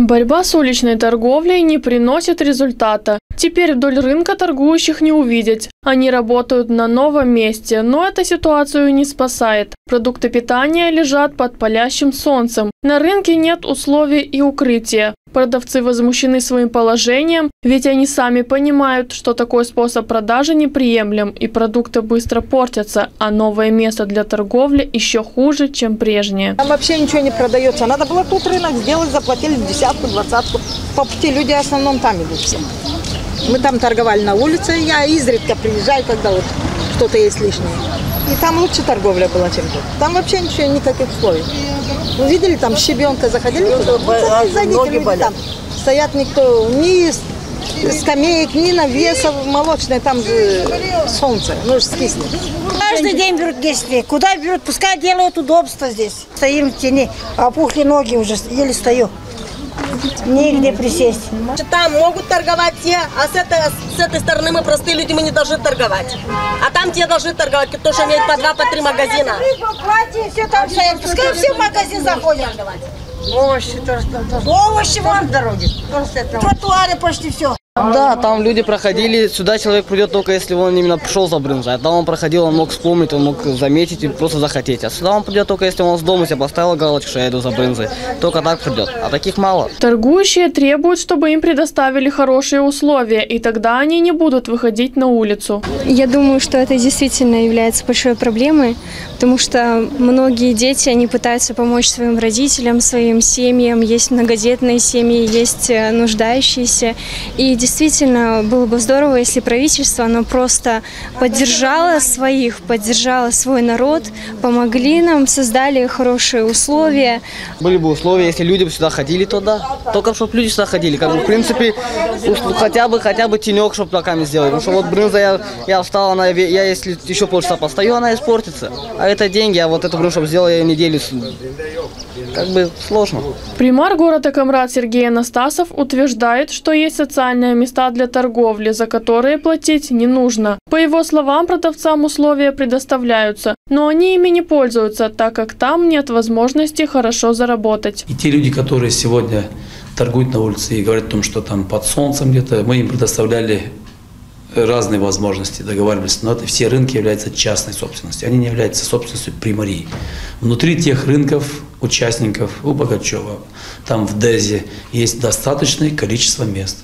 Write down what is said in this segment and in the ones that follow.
Борьба с уличной торговлей не приносит результата. Теперь вдоль рынка торгующих не увидеть. Они работают на новом месте, но эта ситуацию не спасает. Продукты питания лежат под палящим солнцем. На рынке нет условий и укрытия. Продавцы возмущены своим положением, ведь они сами понимают, что такой способ продажи неприемлем и продукты быстро портятся, а новое место для торговли еще хуже, чем прежнее. Там вообще ничего не продается. Надо было тут рынок сделать, заплатили десятку, двадцатку. По пути люди в основном там идут все. Мы там торговали на улице, я изредка приезжаю, когда вот что-то есть лишнее. И там лучше торговля была, чем тут. Там вообще ничего, никаких условий. Вы видели, там щебенка заходили туда? а, Вот зайдите, ноги люди болят. там стоят никто, ни скамеек, ни навесов молочной, там же солнце, ну же скиснет. Каждый день берут 10 лет. Куда берут? Пускай делают удобство здесь. Стоим в тени, опухли ноги уже, еле стою. Негде присесть. Там могут торговать те, а с этой, с этой стороны мы простые люди, мы не должны торговать. А там те должны торговать, кто что имеет по два, по три магазина. Платье, все там стоят. Пускай все в магазин заходят. Овощи тоже. Овощи вон дороги. Тротуары почти все. Да, там люди проходили, сюда человек придет только если он именно пришел за брынзой. А там он проходил, он мог вспомнить, он мог заметить и просто захотеть. А сюда он придет только если он с дома себе поставил галочку, что я иду за брынзой. Только так придет. А таких мало. Торгующие требуют, чтобы им предоставили хорошие условия, и тогда они не будут выходить на улицу. Я думаю, что это действительно является большой проблемой, потому что многие дети, они пытаются помочь своим родителям, своим семьям. Есть многодетные семьи, есть э, нуждающиеся. И действительно было бы здорово, если правительство, оно просто поддержало своих, поддержало свой народ, помогли нам, создали хорошие условия. Были бы условия, если люди бы сюда ходили, то да. Только чтобы люди сюда ходили. Как бы, в принципе, хотя бы, хотя бы тенек, чтобы не сделали. Потому что вот брынза, я, я встал, она, я если еще полчаса постою, она испортится. А это деньги, а вот эту брынзу, чтобы сделал, я неделю. Как бы сложно. Примар города Камрад Сергей Анастасов утверждает, что есть социальные места для торговли, за которые платить не нужно. По его словам, продавцам условия предоставляются, но они ими не пользуются, так как там нет возможности хорошо заработать. И те люди, которые сегодня торгуют на улице и говорят о том, что там под солнцем где-то, мы им предоставляли разные возможности, договаривались, но это все рынки являются частной собственностью, они не являются собственностью примарии. Внутри тех рынков, участников у Богачева, там в Дезе есть достаточное количество мест.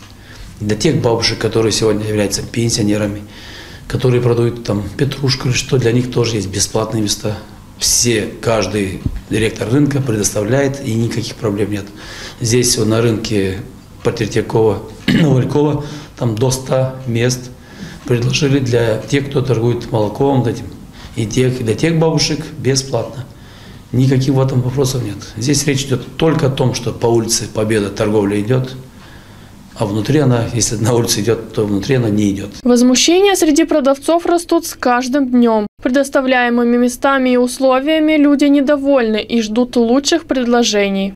Для тех бабушек, которые сегодня являются пенсионерами, которые продают там петрушку или что, для них тоже есть бесплатные места. Все, каждый директор рынка предоставляет, и никаких проблем нет. Здесь на рынке по Третьякова, Валькова, там до 100 мест предложили для тех, кто торгует молоком, этим, и тех, и для тех бабушек бесплатно. Никаких в этом вопросов нет. Здесь речь идет только о том, что по улице Победа торговля идет, а внутри она, если на улице идет, то внутри она не идет. Возмущения среди продавцов растут с каждым днем. Предоставляемыми местами и условиями люди недовольны и ждут лучших предложений.